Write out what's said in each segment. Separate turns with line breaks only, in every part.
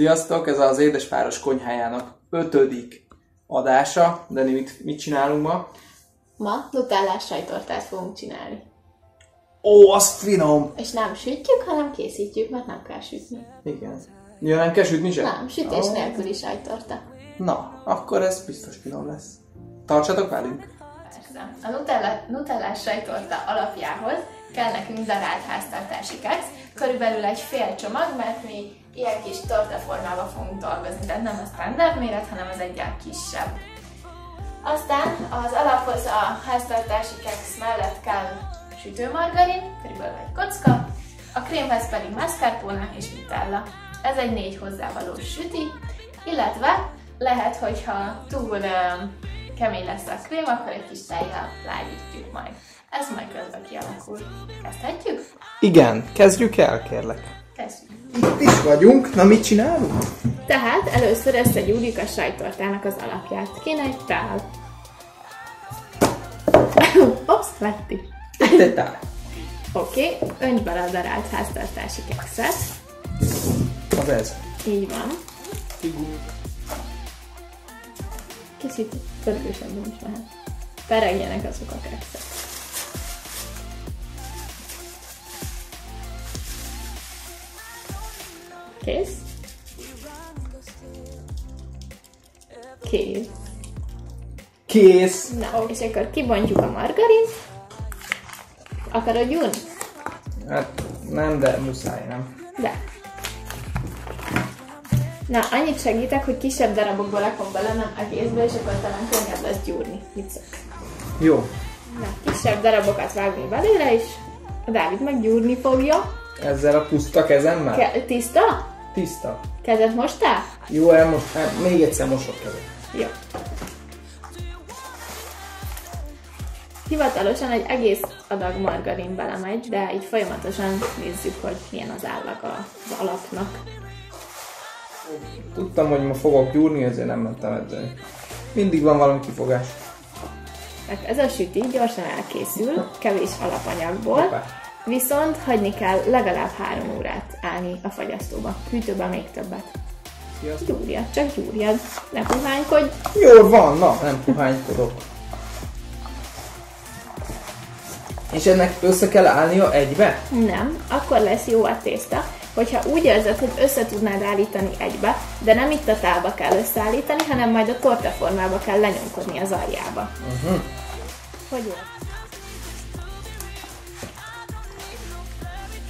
Sziasztok, ez az Édespáros konyhájának ötödik adása. Dani, mit, mit csinálunk ma?
Ma nutellás sajtortát fogunk csinálni.
Ó, az finom!
És nem sütjük, hanem készítjük, mert nem kell sütni.
Igen. Ja, nem kell sütni sem?
Nem, sütés
Ó.
nélküli sajtorta.
Na, akkor ez biztos finom lesz. Tartsatok velünk!
Persze. A nutella, nutellás sajtorta alapjához kell nekünk darált háztartási keksz, körülbelül egy fél csomag, mert mi ilyen kis tortaformában fogunk dolgozni, tehát nem a standard méret, hanem az egyel kisebb. Aztán az alaphoz a háztartási keksz mellett kell sütőmargarin, körülbelül egy kocka, a krémhez pedig mascarpone és nutella. Ez egy négy hozzávaló süti, illetve lehet, hogyha túl kemény lesz a krém, akkor egy kis tejjel lágyítjuk majd. Ez majd közben kialakul. Kezdhetjük?
Igen, kezdjük el, kérlek.
Kezdjük.
Itt is vagyunk, na mit csinálunk?
Tehát először összegyúrjuk a sajtortának az alapját. Kéne egy tál. Ops, lett is.
Egy tál.
Oké, okay. bele a darált háztartási kekszet.
Az ez.
Így van.
Figurunk.
Kicsit pörgősebben is mehet. Peregjenek azok a kekszek. Kész? Kész.
Kész!
Na, és akkor kibontjuk a margarint. Akarod gyúrni?
Hát nem, de muszáj, nem?
De. Na, annyit segítek, hogy kisebb darabokba rakom bele, nem egészbe, és akkor talán könnyebb lesz gyúrni. Szólsz?
Jó.
Na, kisebb darabokat vágni belőle, és a Dávid meg gyúrni fogja.
Ezzel a puszta kezemmel?
Ke- tiszta?
Tiszta.
Kezet mostál?
Jó, elmos, el, még egyszer mosok kezet.
Jó. Hivatalosan egy egész adag margarin belemegy, de így folyamatosan nézzük, hogy milyen az állag az alapnak.
Tudtam, hogy ma fogok gyúrni, ezért nem mentem edzeni. Mindig van valami kifogás.
Tehát ez a süti gyorsan elkészül, kevés alapanyagból,
Hoppá.
Viszont hagyni kell legalább három órát állni a fagyasztóba. Hűtőben még többet.
Sziasztok.
Gyúrjad, csak gyúrjad. Ne puhánykodj.
Jó van, na, nem puhánykodok. És ennek össze kell állnia egybe?
Nem, akkor lesz jó a tészta, hogyha úgy érzed, hogy össze tudnád állítani egybe, de nem itt a tálba kell összeállítani, hanem majd a tortaformába kell lenyomkodni az aljába.
Uh-huh.
Hogy jó?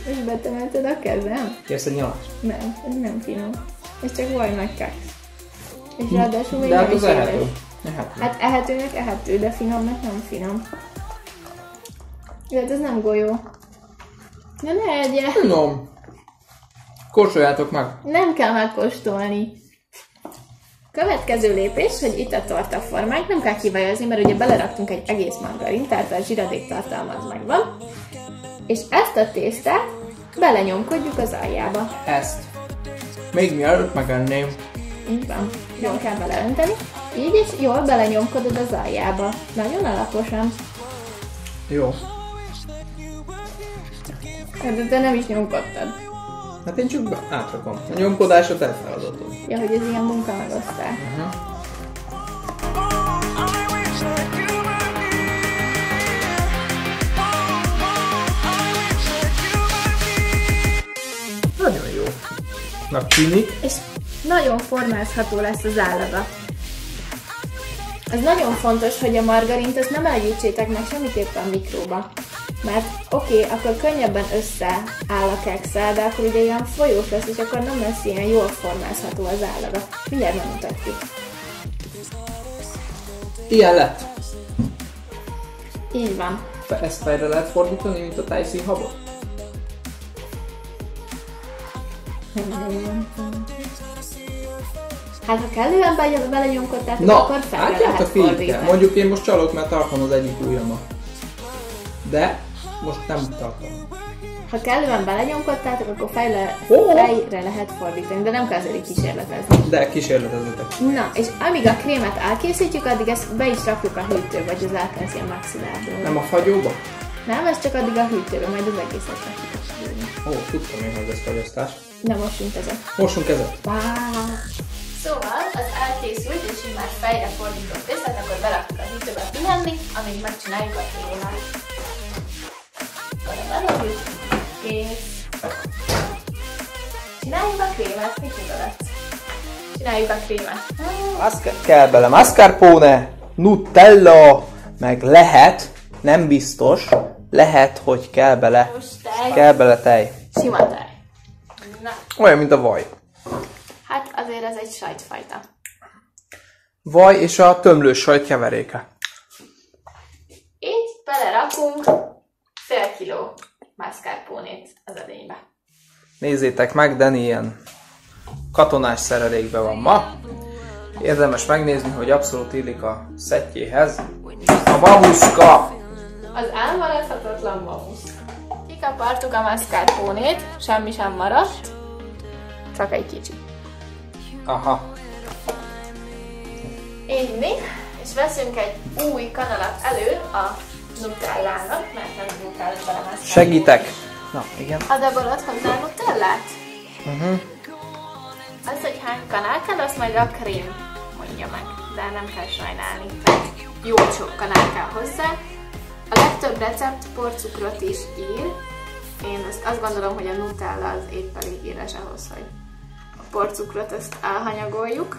És betemelted a kezem?
Kérsz egy nyalas?
Nem, ez nem finom. Ez csak vaj nagy keksz. És ráadásul még
De
nem
hát
is
az
édes.
ehető. Ehető.
Hát ehetőnek ehető, de finomnak nem finom. De hát ez nem golyó. De ne egye!
Finom. Korsoljátok meg.
Nem kell megkóstolni. Következő lépés, hogy itt a tortaformánk, nem kell kivajozni, mert ugye beleraktunk egy egész margarin, tehát a zsiradék tartalma az megvan. És ezt a tésztát belenyomkodjuk az aljába.
Ezt. Még mielőtt megenném.
Így van. Jól kell beleönteni. Így is jól belenyomkodod az aljába. Nagyon alaposan.
Jó.
De te nem is nyomkodtad.
Hát én csak átrakom. A nyomkodás a te feladatod.
Ja, hogy ez ilyen munka megosztás.
Nagyon Na, tűnik.
és nagyon formázható lesz az állaga. Ez nagyon fontos, hogy a margarint ezt nem elgyújtsétek meg semmiképpen mikróba. Mert oké, okay, akkor könnyebben összeáll a kekszel, de akkor ugye ilyen folyós lesz, és akkor nem lesz ilyen jól formázható az állaga. Mindjárt megmutatjuk.
Ilyen lett.
Így van.
Ezt fejre lehet fordítani, mint a tájszínhabot?
Hát ha kellően be- belenyomkodtátok,
Na,
akkor fel
hát
lehet
a
fordítani.
Mondjuk én most csalok, mert tartom az egyik ujjamat. De most nem tartom.
Ha kellően belenyomkodtátok, akkor fejle,
Ó!
fejre lehet fordítani, de nem kell azért kísérletezni.
De kísérletezetek.
Na, és amíg a krémet elkészítjük, addig ezt be is rakjuk a hűtőbe, hogy az elkezd ilyen maxilárdulni.
Nem a fagyóba?
Nem, ez csak addig a hűtőbe, majd az egészet rakjuk a.
Ó, tudtam én, hogy ez fagyasztás.
Nem mosunk ezek.
Mossunk kezet.
Szóval az elkészült, és így már fejre fordított részlet, akkor berakjuk a hűtőbe pihenni, amíg megcsináljuk a krémát. Oda bedobjuk, kész. Csináljuk a krémet, mit gondolod? Csináljuk a krémet.
Masca- kell bele mascarpone, nutella, meg lehet, nem biztos, lehet, hogy kell bele,
Most tej,
kell bele tej.
sima tej. Na,
Olyan, mint a vaj.
hát azért ez egy sajtfajta.
Vaj és a tömlős sajt keveréke.
Így belerakunk fél kiló mascarpone-t az edénybe.
Nézzétek meg, Dani ilyen katonás szerelékben van ma. Érdemes megnézni, hogy abszolút illik a szettjéhez. A mamuszka!
Az elmaradhatatlan mamusz. Kikapartuk a mascarpone-t, semmi sem maradt, csak egy kicsi.
Aha.
Inni, és veszünk egy új kanalat elő a nutellának, mert nem el bele mascarpone.
Segítek! Na, igen.
A Deborod hozzá nutellát?
Uh-huh.
Az, hogy hány kanál kell, azt majd a krém mondja meg, de nem kell sajnálni, mert jó sok kanál kell hozzá. A legtöbb recept porcukrot is ír. Én azt, azt gondolom, hogy a Nutella az épp elég éles ahhoz, hogy a porcukrot ezt elhanyagoljuk.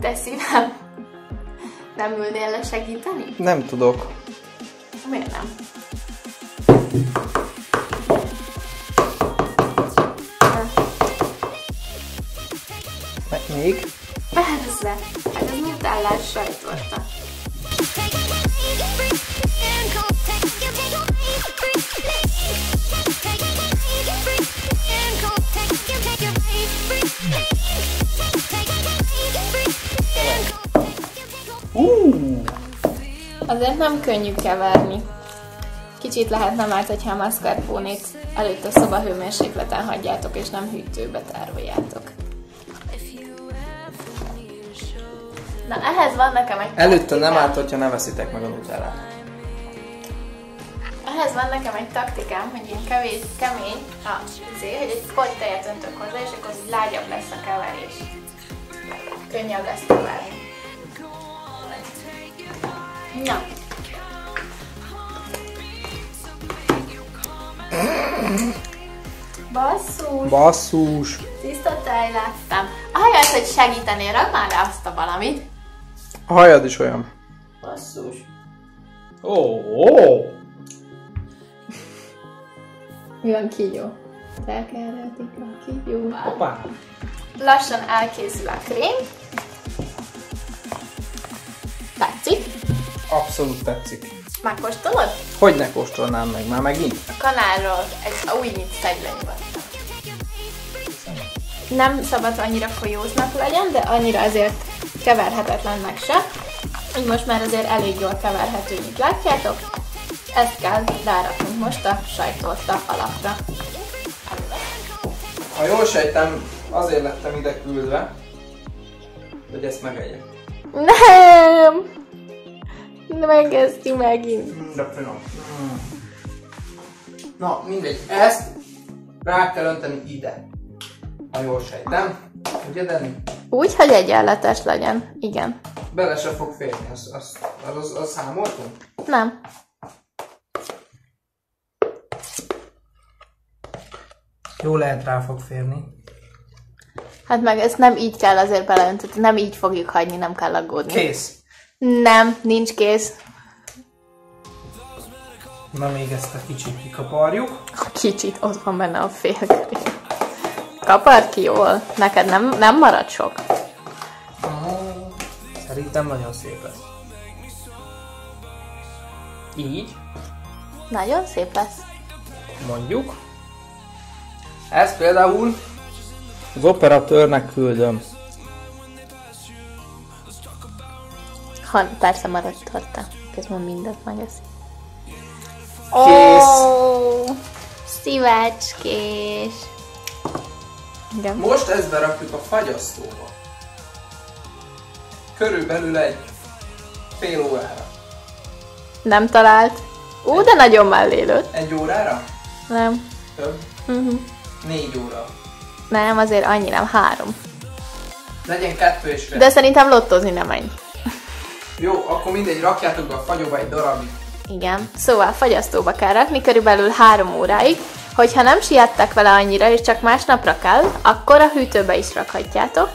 Te szívem, nem ülnél le segíteni?
Nem tudok.
Miért nem?
Még?
Persze, hát ez nutellás sajtorta. Azért nem könnyű keverni. Kicsit lehet nem árt, hogyha a mascarpone-t előtte szobahőmérsékleten hagyjátok, és nem hűtőbe tároljátok. Na, ehhez van nekem egy
Előtte nem árt, hogyha ne veszitek meg a nutellát.
Ehhez van nekem egy taktikám, hogy ilyen kevés, kemény, a, azért, hogy egy kony tejet öntök hozzá, és akkor lágyabb lesz a keverés. Könnyebb lesz keverni. Na. Basszus,
Basszus!
tiszta tej láttam. Ahelyett, hogy segítenél, rak már le azt a valamit.
A hajad is olyan.
Basszus.
Ó, ó.
Jön kígyó. Tekeredik a kígyó.
Hoppá.
Lassan elkészül a krém. Tetszik?
Abszolút tetszik.
Megkóstolod?
Hogy ne kóstolnám meg már megint?
A kanálról egy új nyit szedj le nyugodtan. Nem szabad annyira folyóznak legyen, de annyira azért keverhetetlennek se. Így most már azért elég jól keverhető, mint látjátok. Ezt kell ráraknunk most a sajtorta alapra.
Ha jól sejtem, azért lettem ide küldve, hogy ezt megegyek.
Nem! Megezdi megint.
De finom. Mm. Na, mindegy. Ezt rá kell önteni ide. Ha jól sejtem. Ugye, Dani?
Úgy, hogy egyenletes legyen. Igen.
Bele se fog férni. Azt, azt, az, az, az számoltunk?
Nem.
Jó lehet rá fog férni.
Hát meg ezt nem így kell azért beleöntetni, nem így fogjuk hagyni, nem kell aggódni.
Kész.
Nem, nincs kész.
Na még ezt a kicsit kikaparjuk.
Kicsit, ott van benne a fél krém. Kapar ki jól. Neked nem, nem marad sok.
Szerintem nagyon szép lesz. Így,
Nagyon szép lesz.
mondjuk. Ezt például az operatőrnek küldöm.
Ha, persze maradhatta. Közben mindent megeszi.
Kész.
Ó, szívecskés. Igen.
Most ezt berakjuk a fagyasztóba. Körülbelül egy fél órára.
Nem talált. Ú, de nagyon mellé lőtt.
Egy órára?
Nem.
Több?
Uh-huh.
Négy óra.
Nem, azért annyi nem, három.
Legyen kettő és fél.
De szerintem lottozni nem menj.
Jó, akkor mindegy, rakjátok be a fagyóba egy darabig.
Igen, szóval fagyasztóba kell rakni körülbelül három óráig. Hogyha nem siettek vele annyira, és csak másnapra kell, akkor a hűtőbe is rakhatjátok.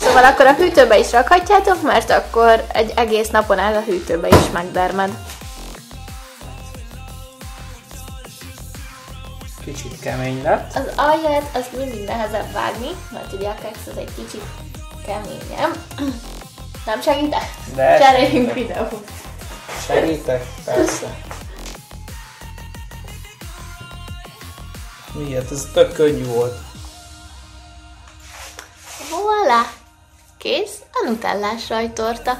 Szóval akkor a hűtőbe is rakhatjátok, mert akkor egy egész napon el a hűtőbe is megdermed.
Kicsit kemény lett.
Az alját az mindig nehezebb vágni, mert ugye a keksz az egy kicsit keményebb. Nem segítek?
De
Cseréljünk videót.
Segítek? Persze. Miért? Ez tök könnyű volt.
Voilà! Kész a nutellás sajtorta.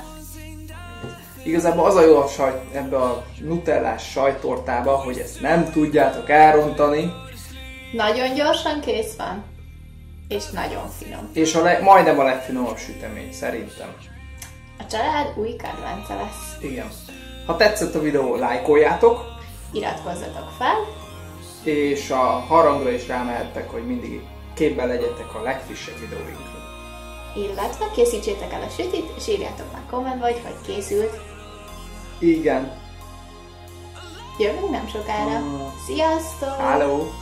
Igazából az a jó a sajt, ebbe a nutellás sajtortába, hogy ezt nem tudjátok elrontani,
Nagyon gyorsan kész van. És nagyon finom.
és a le, majdnem a legfinomabb sütemény, szerintem.
A család új kedvence lesz.
Igen. Ha tetszett a videó, lájkoljátok,
Iratkozzatok fel,
és a harangra is rámehettek, hogy mindig képben legyetek a legfrissebb videóinkról.
illetve készítsétek el a sütit, és írjátok meg kommentbe, hogy hogy készült.
Igen.
Jövünk nem sokára.
Mm.
Sziasztok!
Hello!